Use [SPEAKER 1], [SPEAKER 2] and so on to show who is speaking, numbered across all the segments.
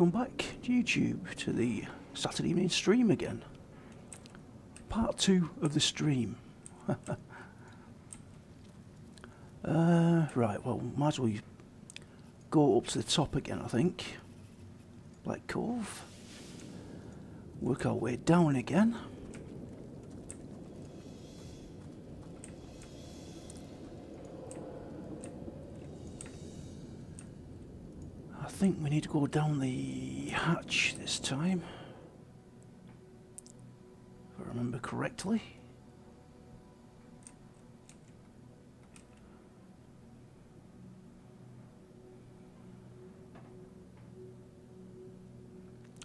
[SPEAKER 1] welcome back to YouTube to the Saturday evening stream again. Part two of the stream. uh, right, well, might as well go up to the top again, I think. Black Cove. Work our way down again. Think we need to go down the hatch this time. If I remember correctly.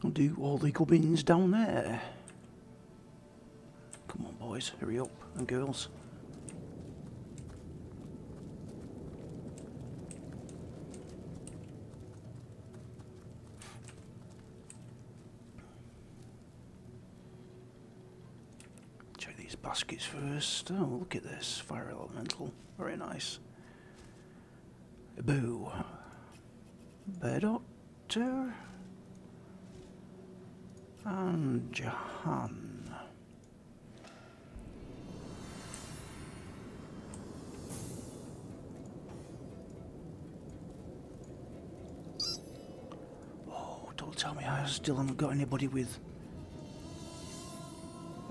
[SPEAKER 1] I'll do all the gubbins down there. Come on boys, hurry up, and girls. Baskets first. Oh, look at this. Fire elemental. Very nice. Boo. Bairdotr. And Jahan. Oh, don't tell me I still haven't got anybody with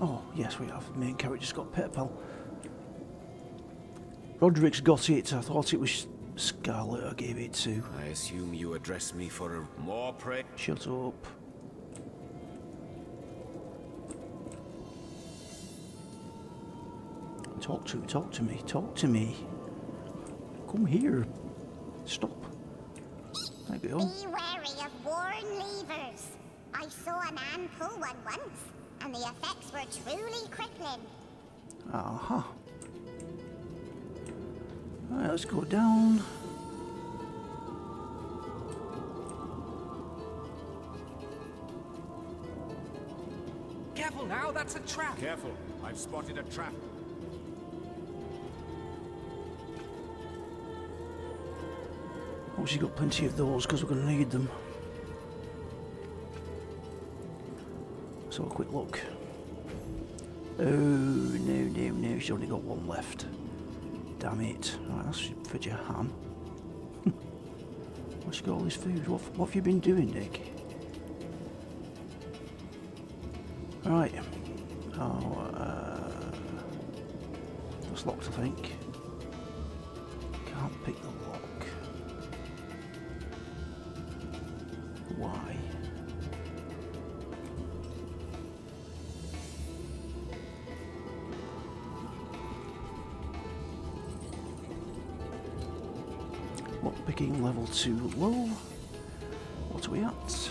[SPEAKER 1] Oh, yes, we have. The main character's got Pet Pal. Roderick's got it. I thought it was Scarlet I gave it to.
[SPEAKER 2] I assume you address me for a more prey?
[SPEAKER 1] Shut up. Talk to, talk to me, talk to me. Come here. Stop. There we go.
[SPEAKER 3] Be wary of worn levers. I saw a man pull one once and the effects were truly crippling.
[SPEAKER 1] Uh-huh. Alright, let's go down.
[SPEAKER 4] Careful now, that's a trap.
[SPEAKER 2] Careful, I've spotted a trap.
[SPEAKER 1] Oh, she's got plenty of those because we're going to need them. So a quick look. Oh, no, no, no, she's only got one left. Damn it. Right, that's for Jahan. What's got all this food? What, what have you been doing, Nick? Right. Oh, uh, that's locked, I think. 2 low. What are we at?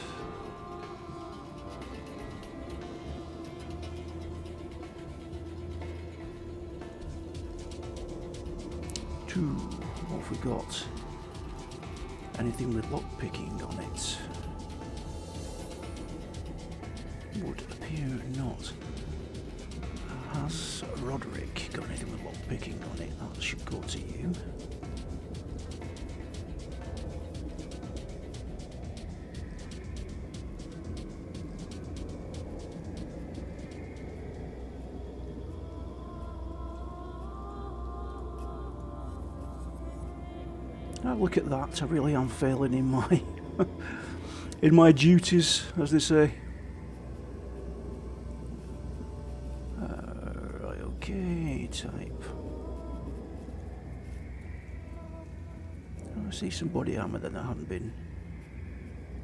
[SPEAKER 1] Two. What have we got? Anything with lock picking on it? Would appear not. Has Roderick got anything with lock picking on it? That should go to you. Look at that. I really am failing in my in my duties, as they say. Uh, right, okay, type. I see some body armour that I haven't been.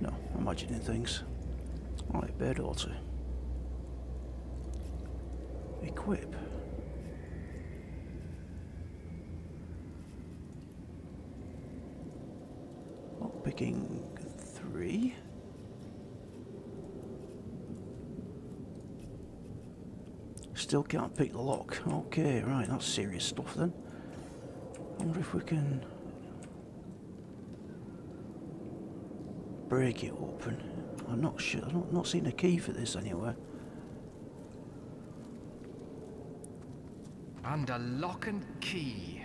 [SPEAKER 1] No, imagining things. Alright, Bairdotr. Equip. Three. Still can't pick the lock. Okay, right, that's serious stuff then. I wonder if we can break it open. I'm not sure. I've not, not seen a key for this anywhere.
[SPEAKER 4] Under lock and key.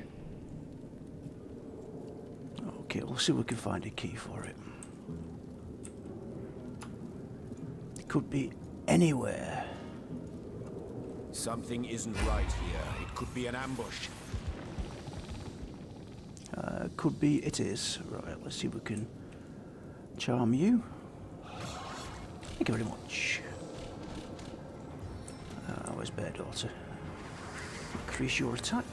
[SPEAKER 1] Okay, we'll see if we can find a key for it. it. could be anywhere.
[SPEAKER 2] Something isn't right here. It could be an ambush.
[SPEAKER 1] Uh, could be, it is. Right, let's see if we can charm you. Thank you very much. Uh, where's Bairdotr? Increase your attack.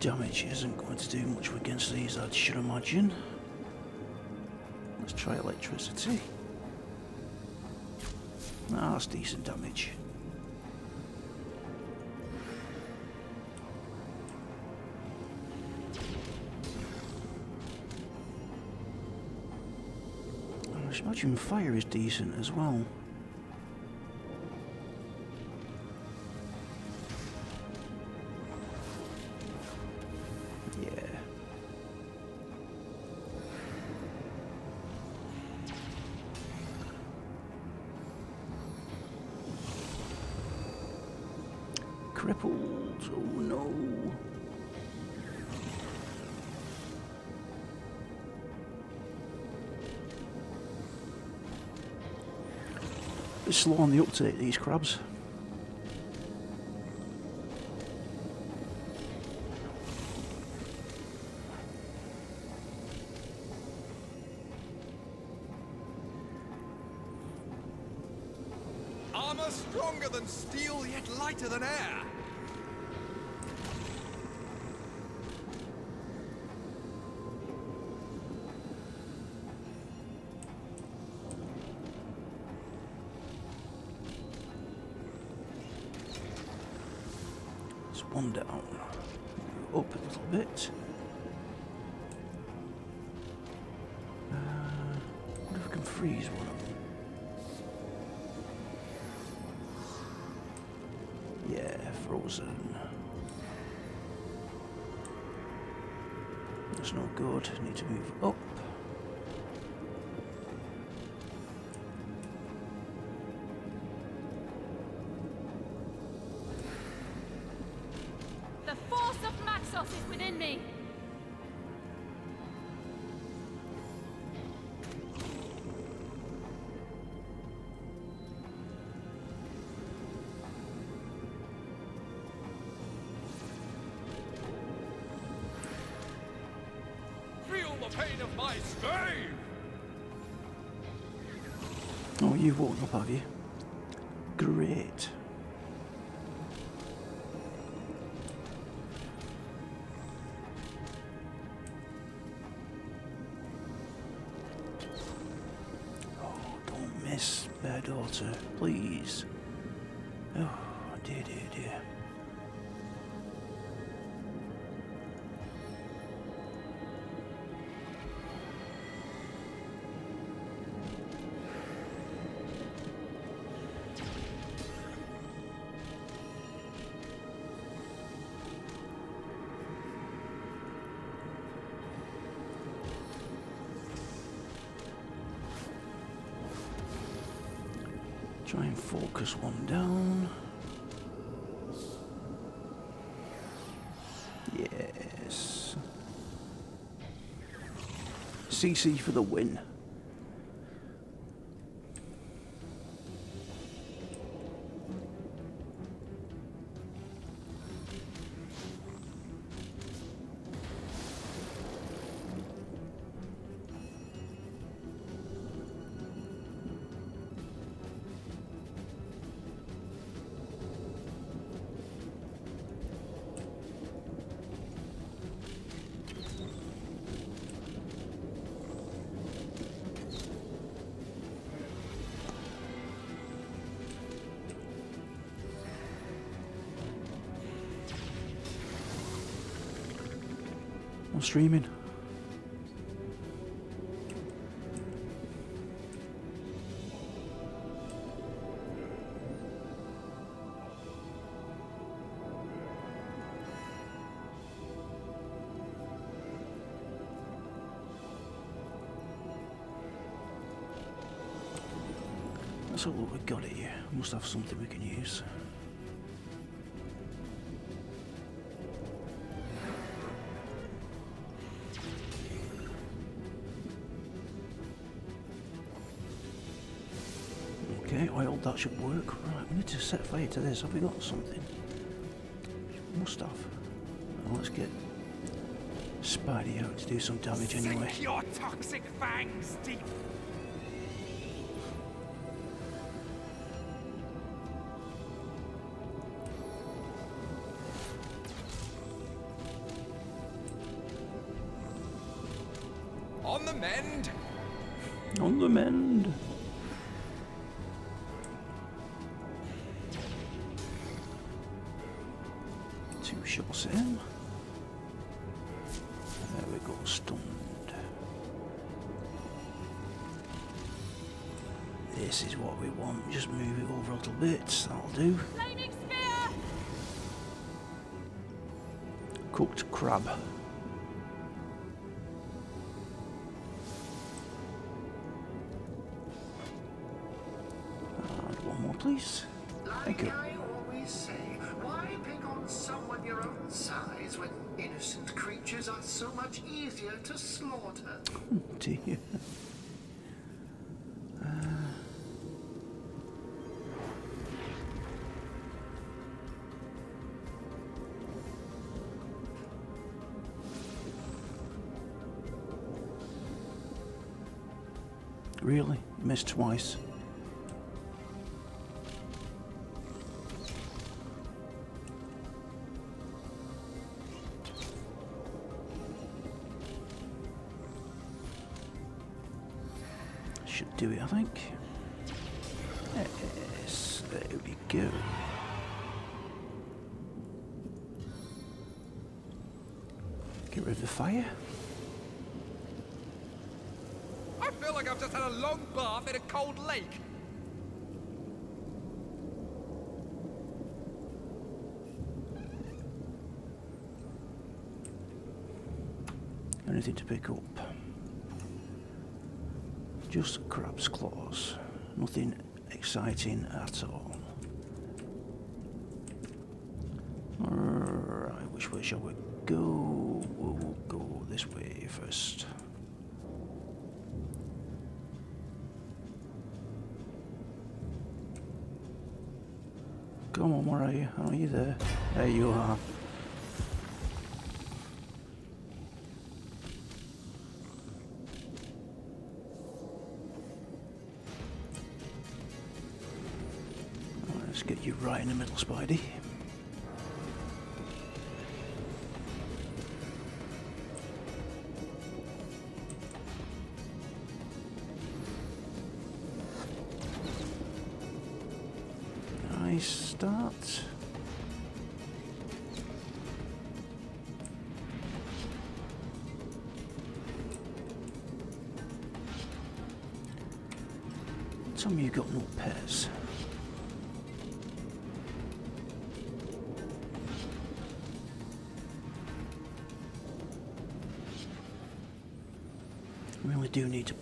[SPEAKER 1] Damage isn't going to do much against these, I should imagine. Let's try electricity. That's decent damage. I should imagine fire is decent as well. Slow on the uptake, these crabs. One down. Up a little bit. Uh, wonder if I can freeze one of them. Yeah, frozen. That's no good. Need to move up. You've woken up, have you? Great. Oh, don't miss, Bairdotr, please. Oh, dear, dear, dear. Try and focus one down. Yes. CC for the win. Streaming. Let's have a look what we've got here. Must have something we can use. Oil, that should work. Right, we need to set fire to this. Have we got something? Must have. Well, let's get Spidey out to do some damage anyway.
[SPEAKER 4] Sink your toxic fangs deep.
[SPEAKER 5] On the mend.
[SPEAKER 1] On the mend. Shots. There we go, stunned. This is what we want. Just move it over a little bit. That'll do. Cooked crab. And one more, please. Thank you. Do it, I think. Yes, there we go. Get rid of the fire.
[SPEAKER 5] I feel like I've just had a long bath in a cold lake.
[SPEAKER 1] Anything to pick up? Just crab's claws. Nothing exciting at all. Alright, which way shall we go? We'll go this way first. Come on, where are you? Are you there? There you are. In the middle, Spidey.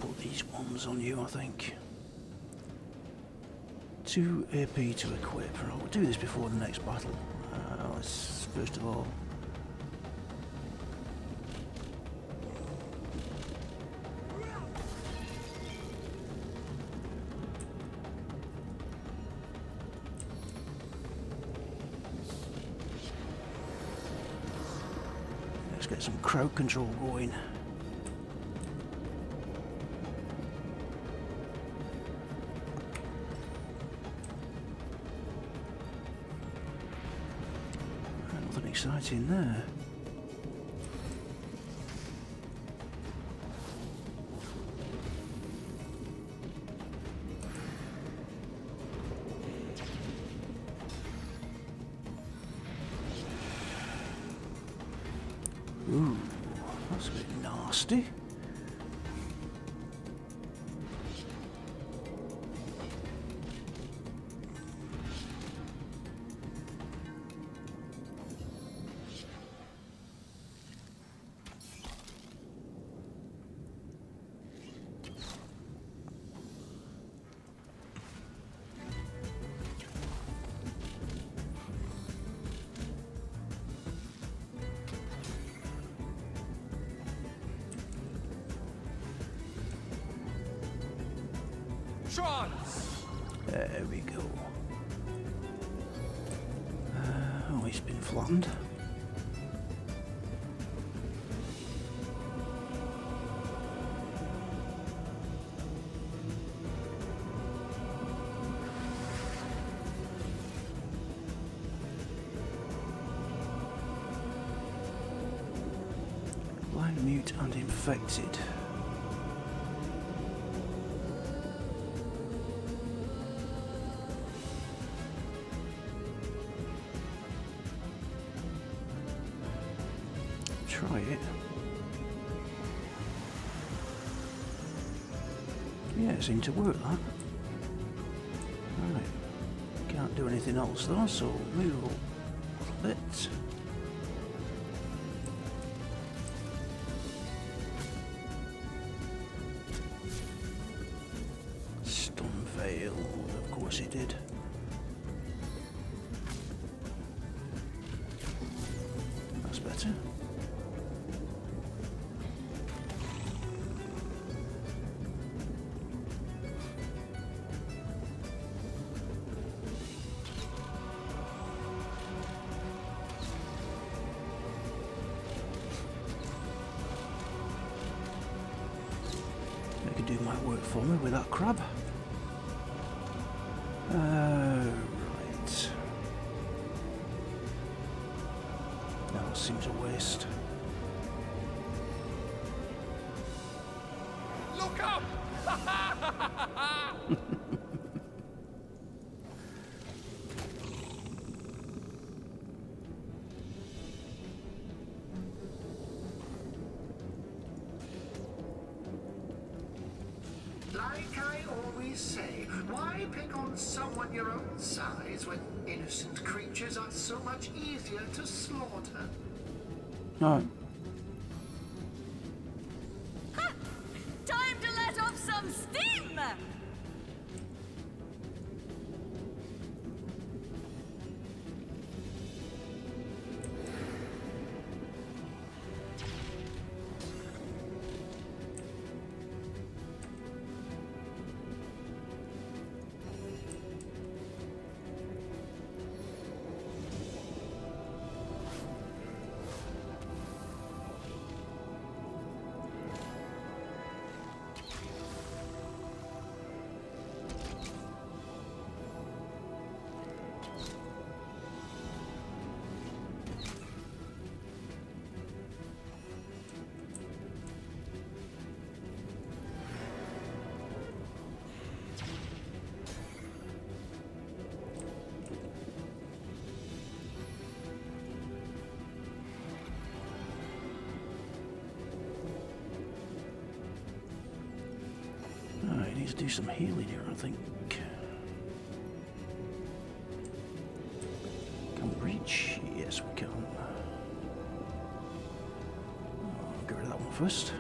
[SPEAKER 1] Put these ones on you, I think. Two AP to equip. We'll do this before the next battle. Uh, let's first of all. Let's get some crowd control going. Exciting there. And infected. Try it. Yeah, it seemed to work that. Right. Can't do anything else though, so move a little bit. Of did. That's better. They do my work for me with that crab. Do some healing here, I think. Can we reach? Yes, we can. Oh, get rid of that one first.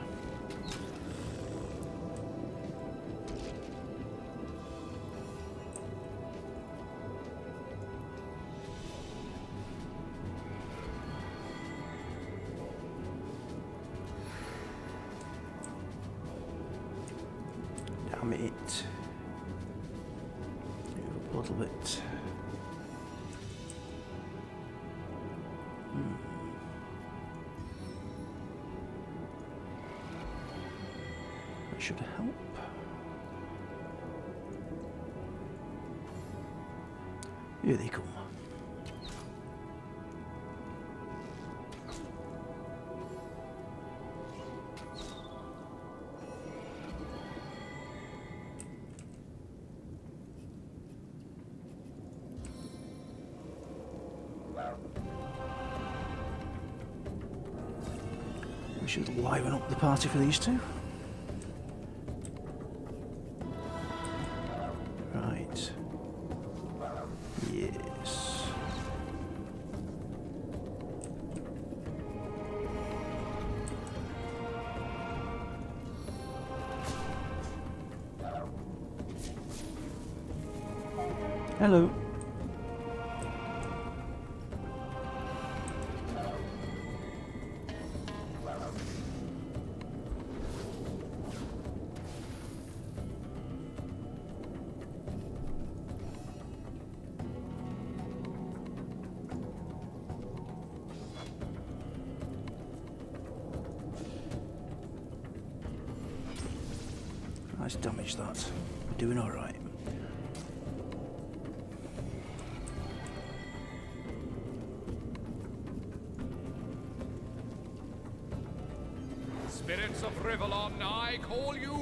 [SPEAKER 1] Should help. Here they come. We should liven up the party for these two. Hello. Nice damage that. We're doing alright.
[SPEAKER 5] Of Rivellon, I call you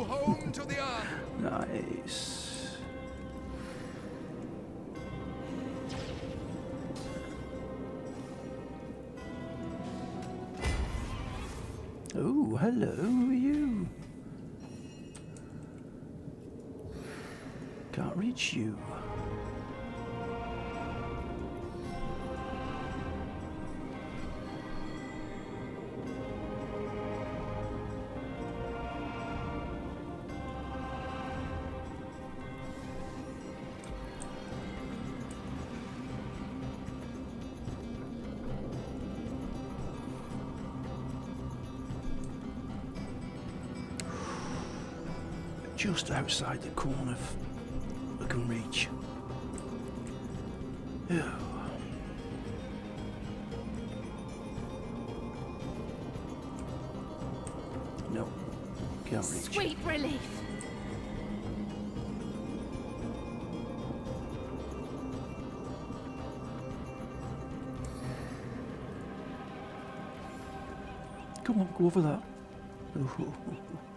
[SPEAKER 1] Just outside the corner of I can reach. Ew. No, can't reach.
[SPEAKER 6] Sweet relief.
[SPEAKER 1] Come on, go over that.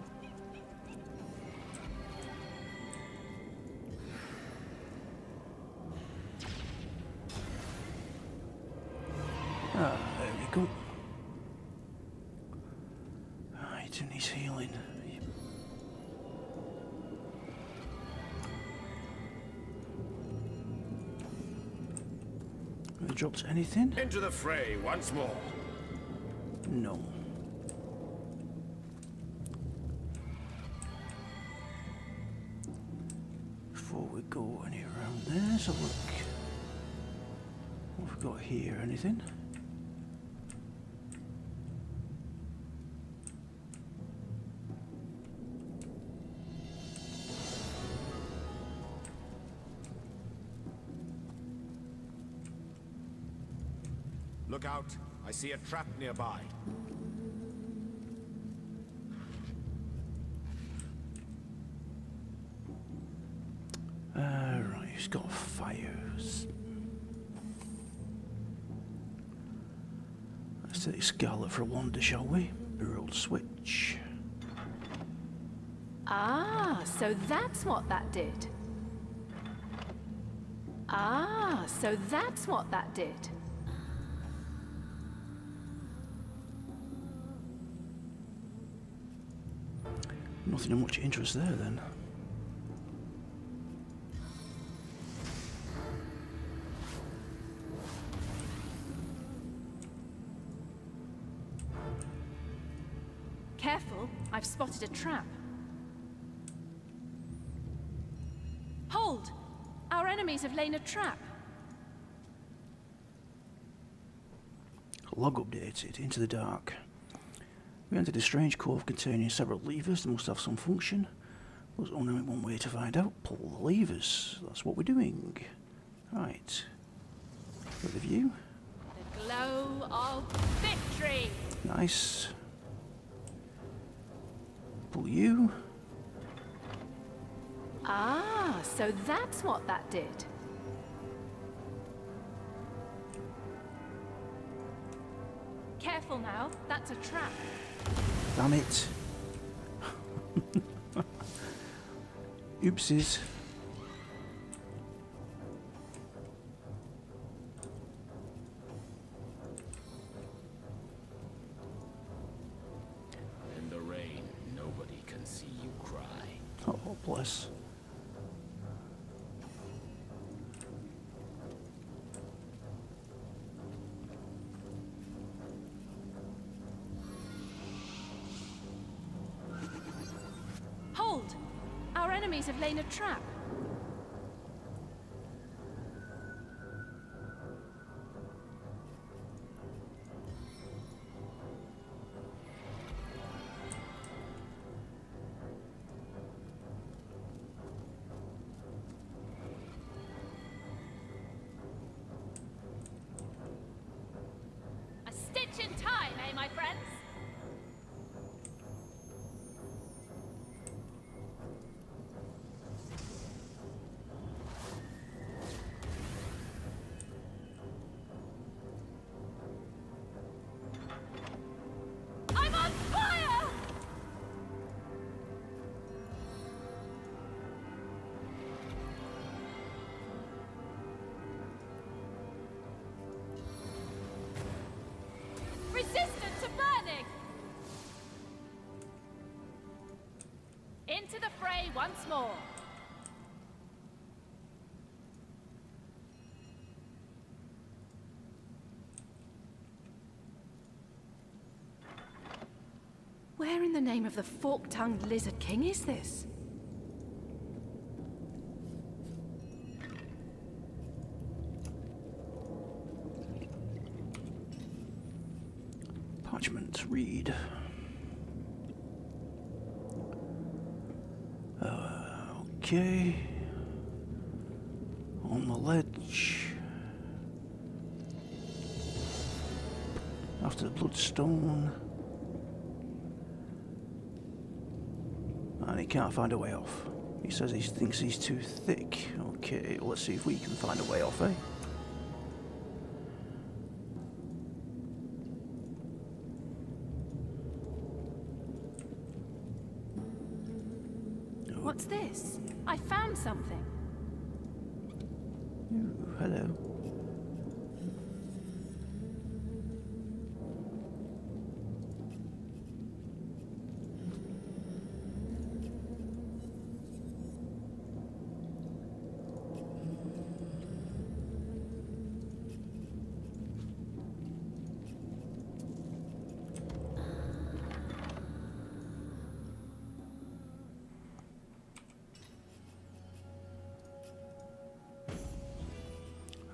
[SPEAKER 1] dropped anything?
[SPEAKER 2] Into the fray once more. See a trap nearby.
[SPEAKER 1] Uh, right, he's got fires. Let's take Scarlet for a wander, shall we? Emerald switch.
[SPEAKER 6] Ah, so that's what that did. Ah, so that's what that did.
[SPEAKER 1] Nothing of much interest there then.
[SPEAKER 6] Careful, I've spotted a trap. Hold! Our enemies have laid a trap.
[SPEAKER 1] Log updated, into the dark. We entered a strange cove containing several levers that must have some function. There's only one way to find out. Pull the levers. That's what we're doing. Right. Got the view.
[SPEAKER 6] The glow of victory!
[SPEAKER 1] Nice. Pull you.
[SPEAKER 6] Ah, so that's what that did. Careful now, that's a trap.
[SPEAKER 1] Damn it. Oopsies.
[SPEAKER 6] Trap. Way once more. Where in the name of the fork-tongued Lizard King is this?
[SPEAKER 1] Can't find a way off. He says he thinks he's too thick. Okay, let's see if we can find a way off, eh?
[SPEAKER 6] What's this? I found something.
[SPEAKER 1] Ooh, hello.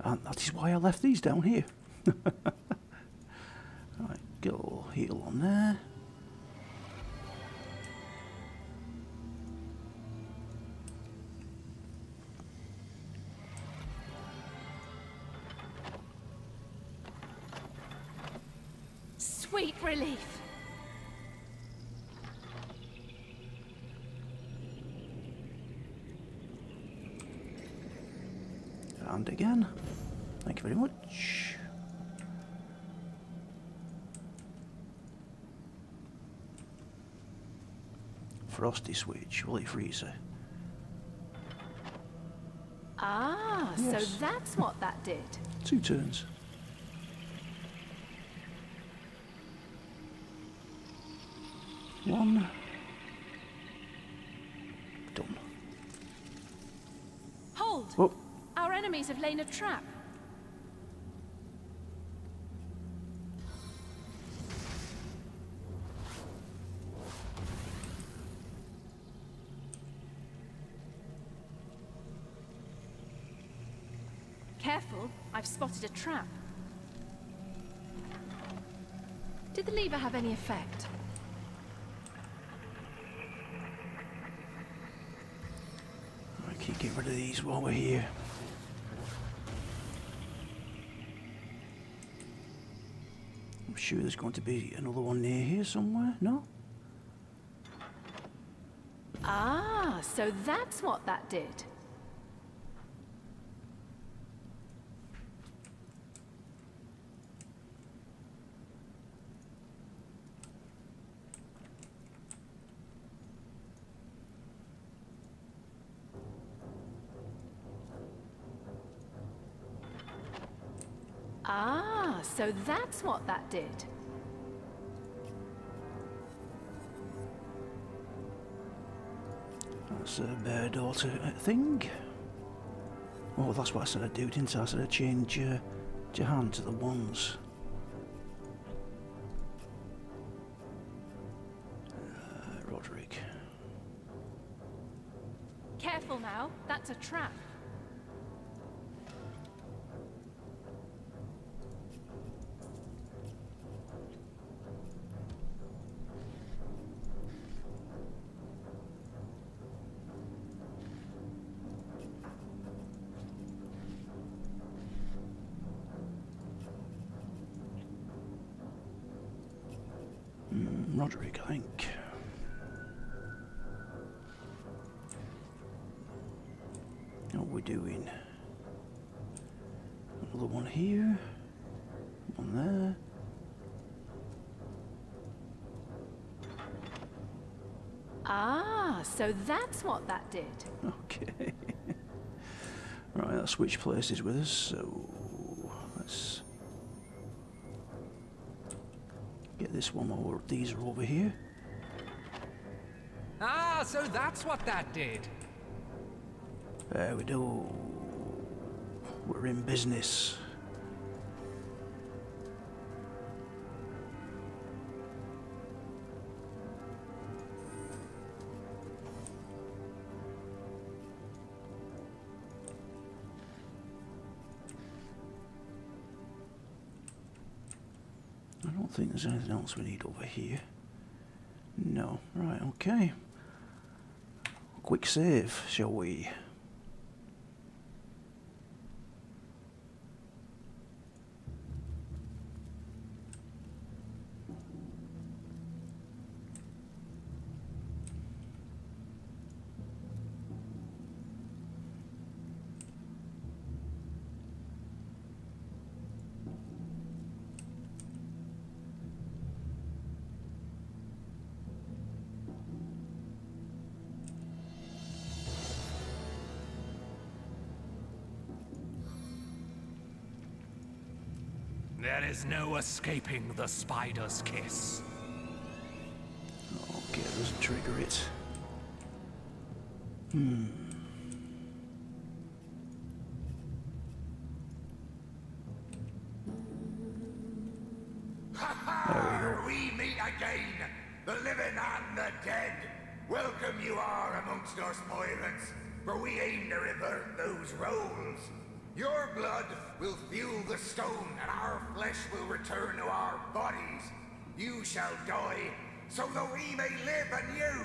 [SPEAKER 1] And that is why I left these down here. right, get a little heal on there. Frosty switch, will it freezer?
[SPEAKER 6] Ah,
[SPEAKER 1] Yes.
[SPEAKER 6] so that's what that did.
[SPEAKER 1] Two turns. One. Done.
[SPEAKER 6] Hold!
[SPEAKER 1] Oh,
[SPEAKER 6] Our enemies have laid a trap. A trap. Did the lever have any effect?
[SPEAKER 1] I can get rid of these while we're here. I'm sure there's going to be another one near here somewhere, no?
[SPEAKER 6] Ah, so that's what that did. So that's what that did.
[SPEAKER 1] That's a Bairdotr thing. Oh, that's what I said I'd do, didn't I? I said I'd change uh, Jahan to the ones.
[SPEAKER 6] Ah, so that's what that did.
[SPEAKER 1] Okay. right, that switch places with us, so let's get this one while these are over here.
[SPEAKER 4] Ah, Ah, so that's what that did.
[SPEAKER 1] There we go. We're in business. Think there's anything else we need over here. No. Right, okay. Quick save, shall we?
[SPEAKER 4] There is no escaping the spider's kiss.
[SPEAKER 1] Okay, doesn't trigger it. Hmm.
[SPEAKER 2] We meet again, the living and the dead. Welcome you are amongst us pirates, for we aim to revert those roles. Your blood will fuel the stone, and our flesh will return to our bodies. You shall die, so that we may live anew.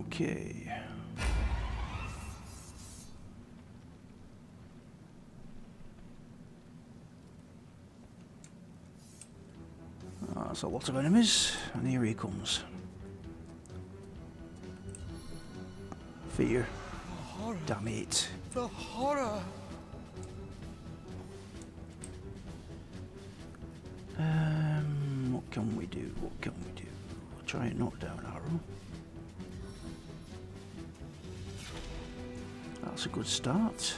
[SPEAKER 1] Okay. Ah, That's a lot of enemies, and here he comes. Fear. Damn it.
[SPEAKER 5] The horror!
[SPEAKER 1] Um, what can we do? What can we do? I'll try and knock down arrow. That's a good start.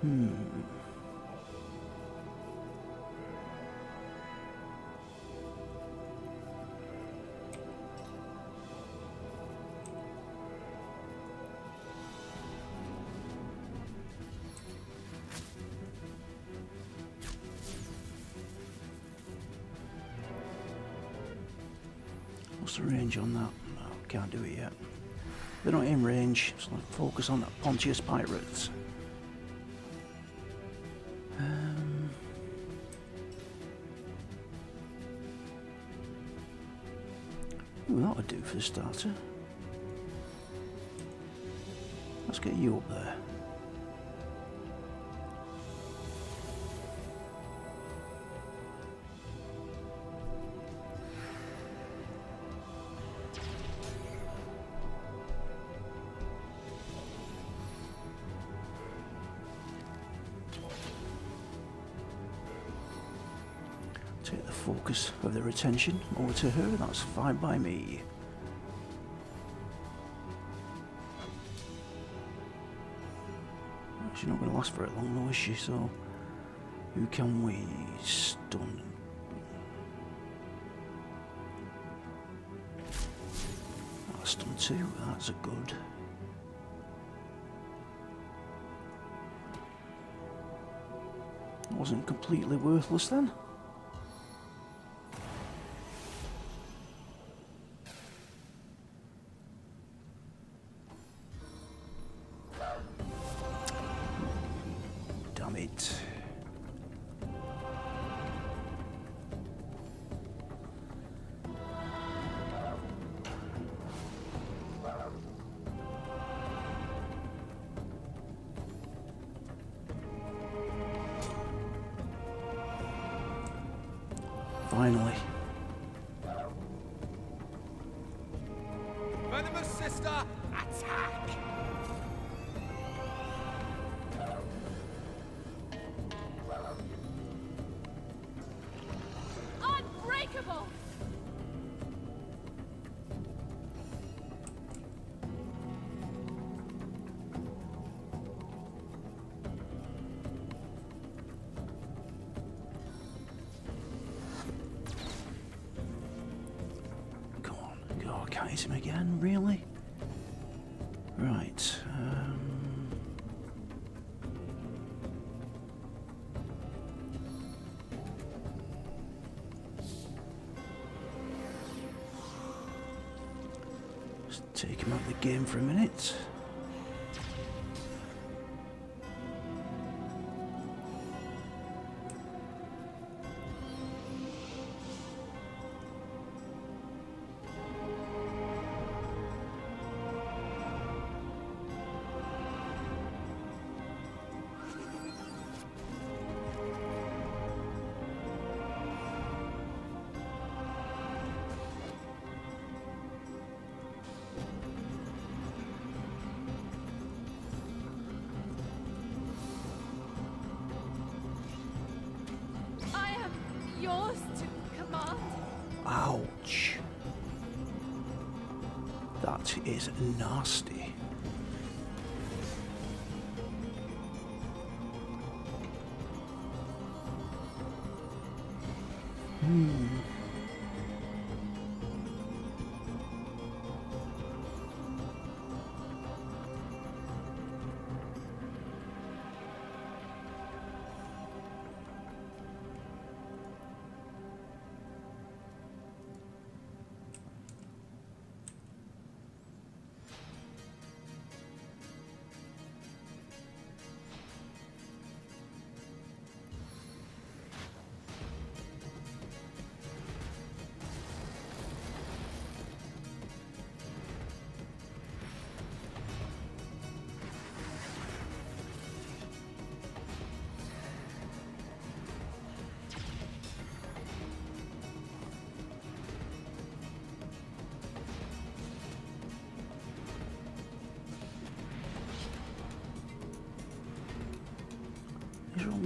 [SPEAKER 1] Hmm. What's the range on that? No, can't do it yet. They're not in range, so focus on that Pontius Pirates. Do for a starter. Let's get you up there. Take the focus of their attention over to her. That's fine by me. She's not going to last very long, though, is she? So, who can we stun? That's stun two. That's a good. Wasn't completely worthless then. Can't him again, really? Right. Um, let's take him out of the game for a minute.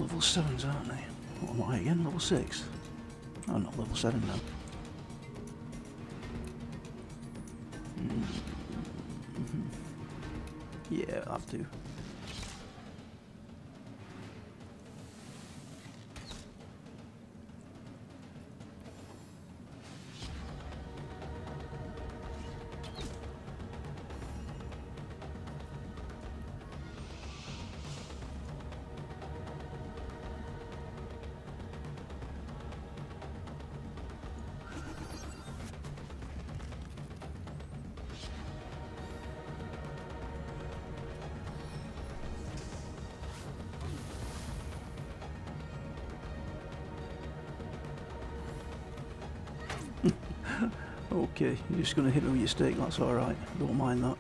[SPEAKER 1] Level 7s, aren't they? What am I again? Level 6? Oh, not level 7 now. Mhm. Yeah, I have to. Just going to hit me with your stick, that's alright. Don't mind that.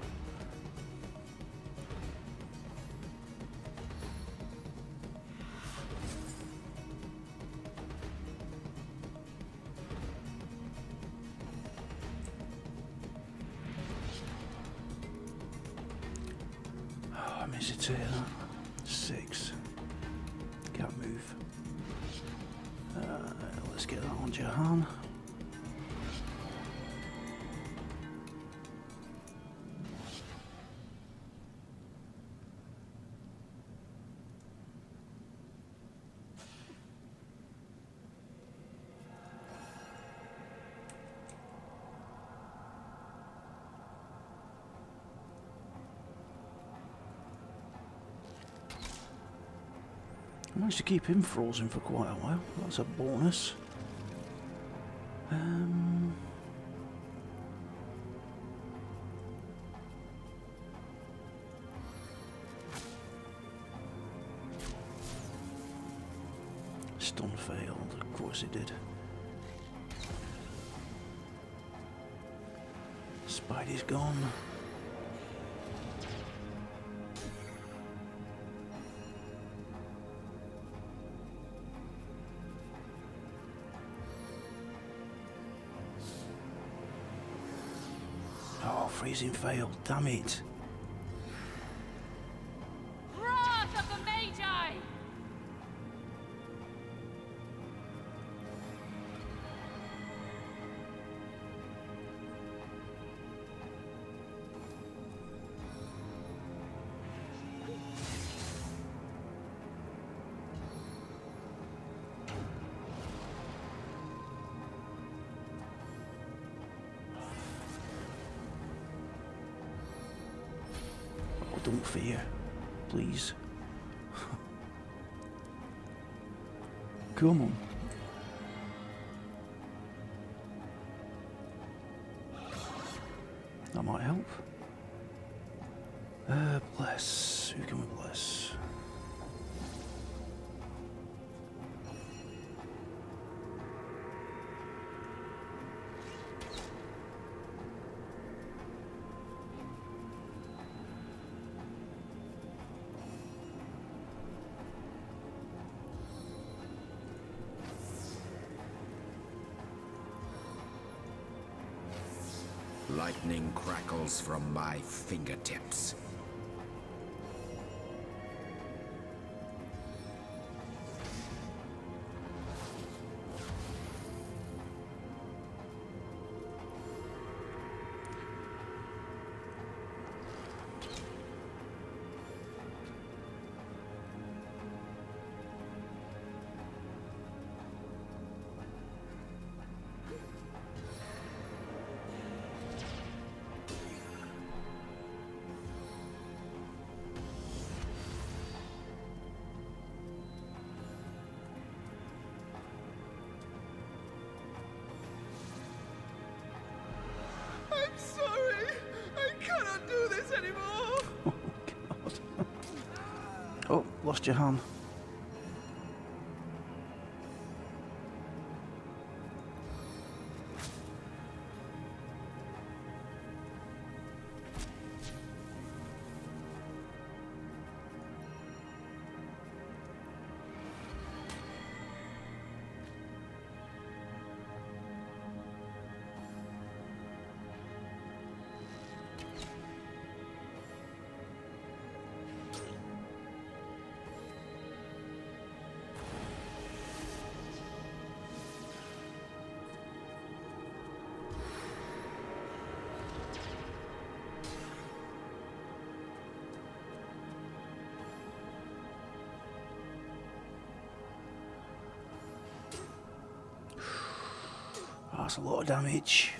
[SPEAKER 1] I managed to keep him frozen for quite a while. That's a bonus. Um, Freezing failed. Damn it.
[SPEAKER 5] lightning crackles from my fingertips.
[SPEAKER 1] Jahan. a lot of damage.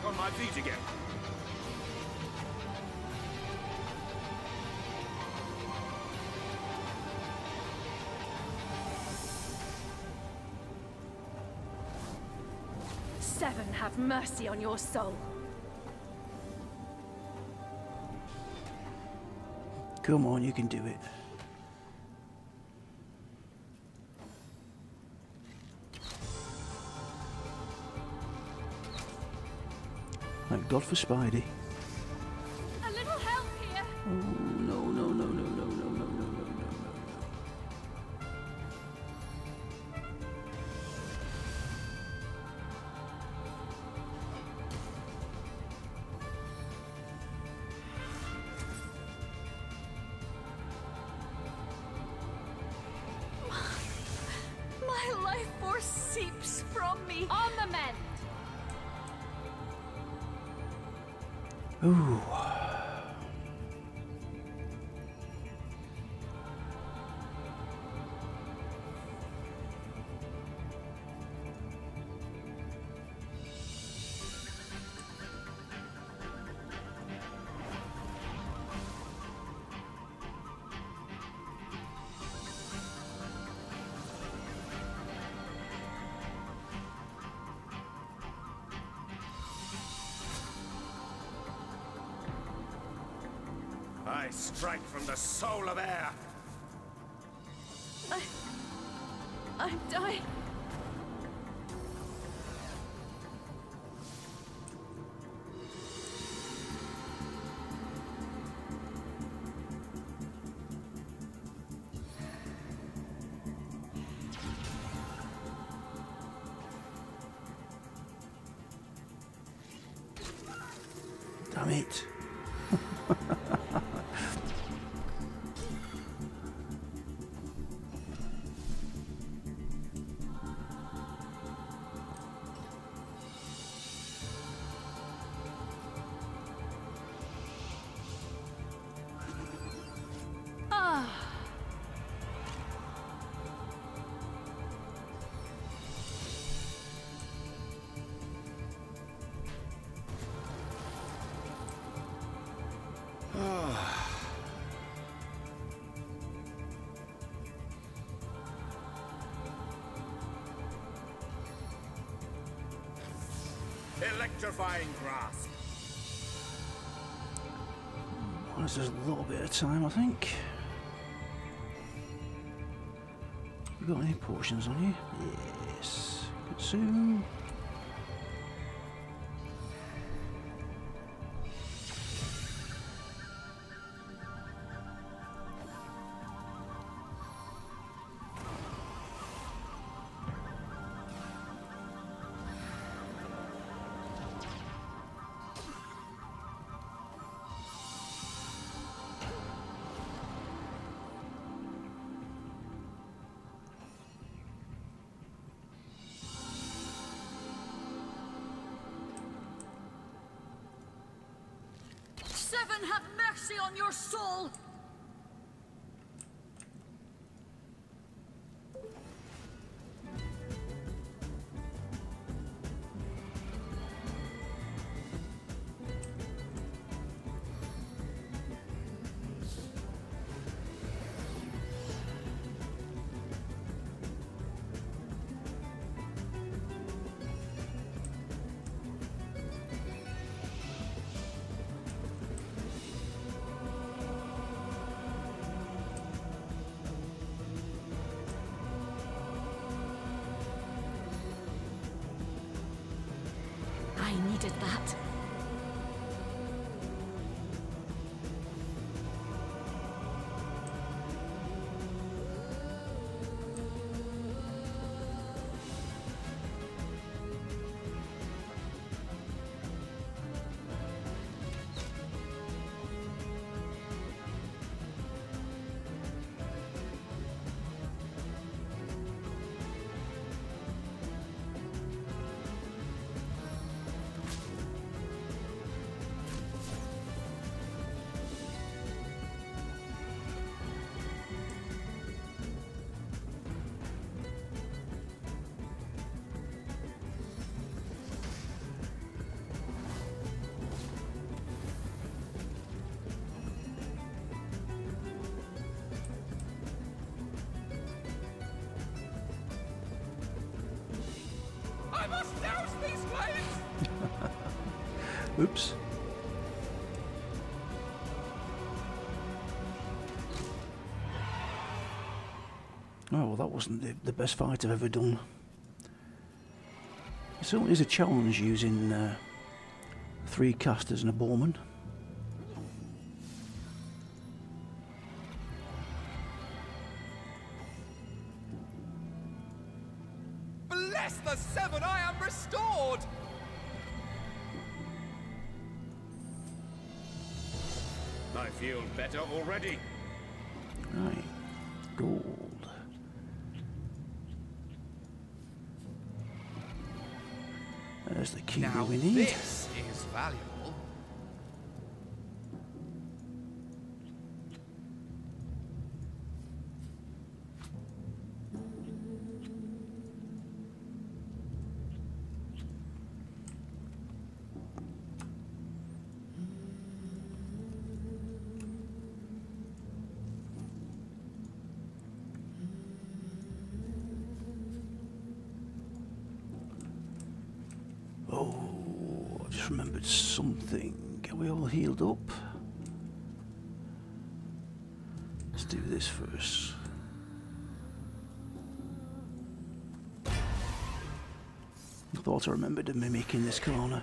[SPEAKER 2] back on my feet again.
[SPEAKER 6] Seven have mercy on your soul.
[SPEAKER 1] Come on, you can do it. For Spidey.
[SPEAKER 7] From the
[SPEAKER 2] soul of air.
[SPEAKER 7] I'm dying.
[SPEAKER 1] Damn it.
[SPEAKER 2] Electrifying grasp.
[SPEAKER 1] Well, This is a little bit of time, I think. You got any potions on you? Yes. Consume.
[SPEAKER 7] Have mercy on your soul.
[SPEAKER 1] Oops. Oh, well, that wasn't the, the best fight I've ever done. It certainly is a challenge using uh, three casters and a bowman.
[SPEAKER 8] I
[SPEAKER 1] remembered a mimic in this corner.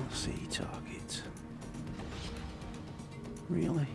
[SPEAKER 1] Can't see target. Really?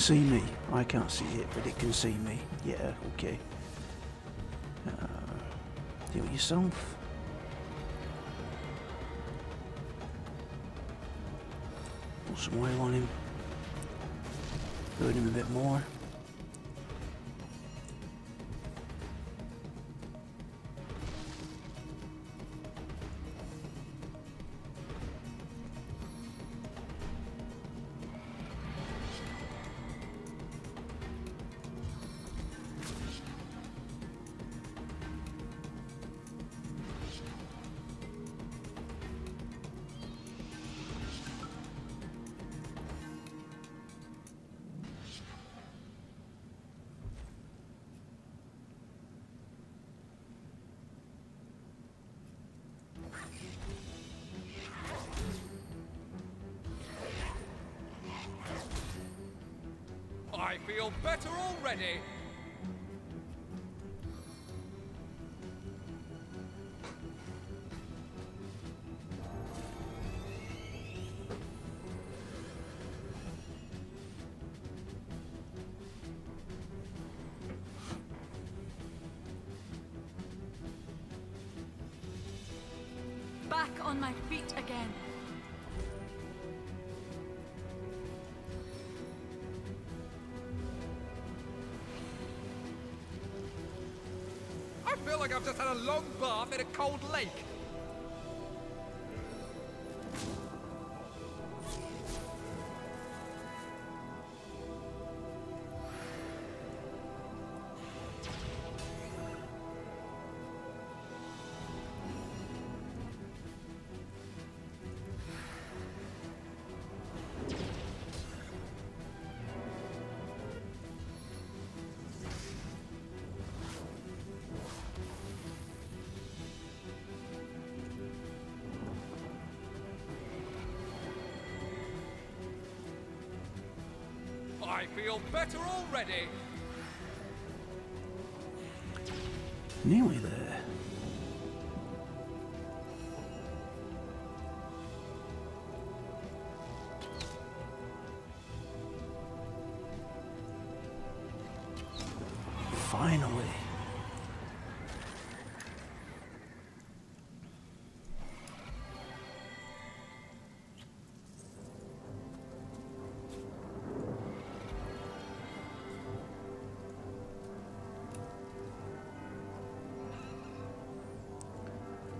[SPEAKER 1] See me. I can't see it, but it can see me. Yeah, okay. Uh, deal with yourself. Put some oil on him. Burn him a bit more.
[SPEAKER 5] I feel better already. Feel better already.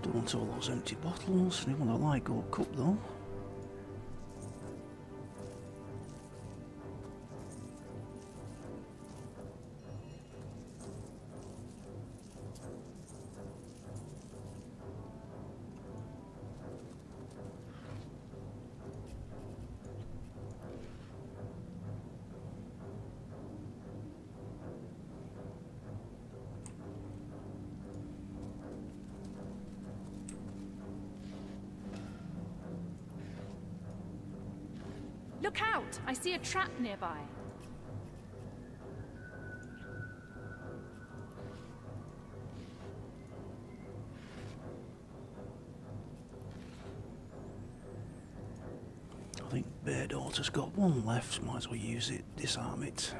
[SPEAKER 1] Don't want all those empty bottles. They want light gold cup though.
[SPEAKER 6] Trap nearby.
[SPEAKER 1] I think Bairdotr's got one left. Might as well use it, disarm it.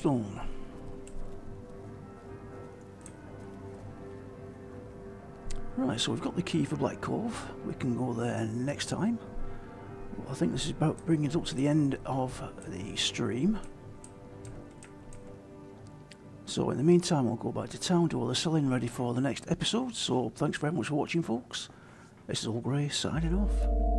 [SPEAKER 1] Bloodstone. Right, so we've got the key for Black Cove. We can go there next time. I think this is about bringing us up to the end of the stream. So in the meantime, I'll go back to town, do all the selling ready for the next episode. So thanks very much for watching, folks. This is Olgrey signing off.